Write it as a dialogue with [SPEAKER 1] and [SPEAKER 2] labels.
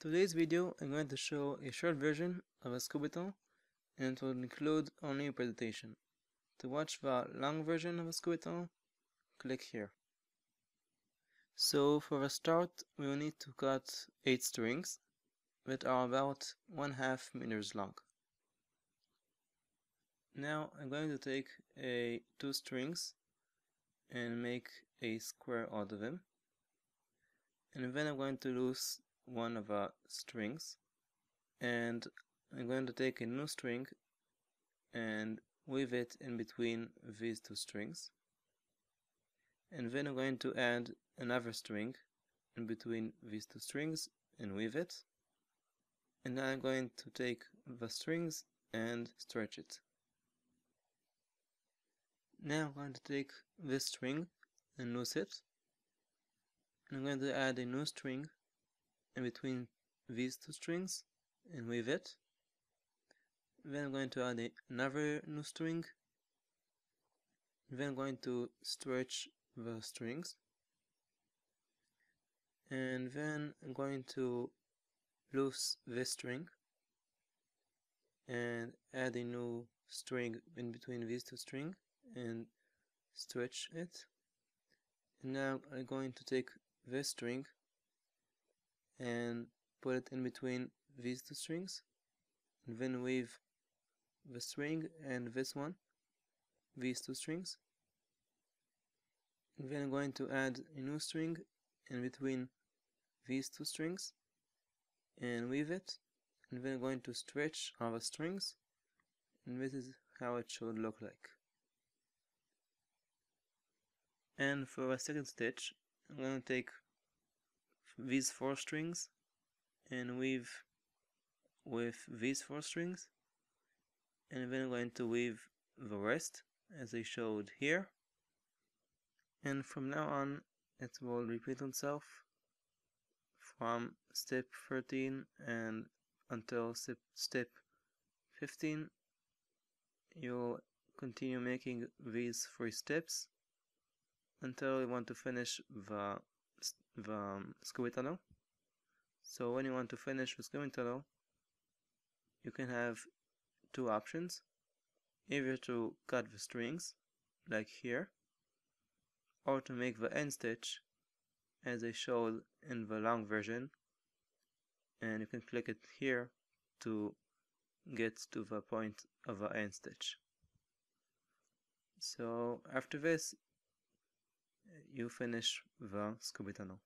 [SPEAKER 1] Today's video I'm going to show a short version of a Scooby and it will include only a presentation. To watch the long version of a Scooby click here. So for the start we will need to cut 8 strings that are about 1 half meters long. Now I'm going to take a two strings and make a square out of them and then I'm going to lose one of our strings and I'm going to take a new string and weave it in between these two strings. And then I'm going to add another string in between these two strings and weave it. And now I'm going to take the strings and stretch it. Now I'm going to take this string and loose it. And I'm going to add a new string in between these two strings and weave it. Then I'm going to add another new string. Then I'm going to stretch the strings. And then I'm going to loose this string and add a new string in between these two strings and stretch it. And now I'm going to take this string and put it in between these two strings and then weave the string and this one these two strings and then I'm going to add a new string in between these two strings and weave it and then I'm going to stretch our strings and this is how it should look like. And for a second stitch I'm going to take these four strings and weave with these four strings and then I'm going to weave the rest as I showed here. And from now on it will repeat itself from step 13 and until step, step 15 you'll continue making these three steps until you want to finish the the um. So when you want to finish the Scoubitunnel, you can have two options. Either to cut the strings, like here, or to make the end stitch as I showed in the long version and you can click it here to get to the point of the end stitch. So after this you finish the Scooby tunnel.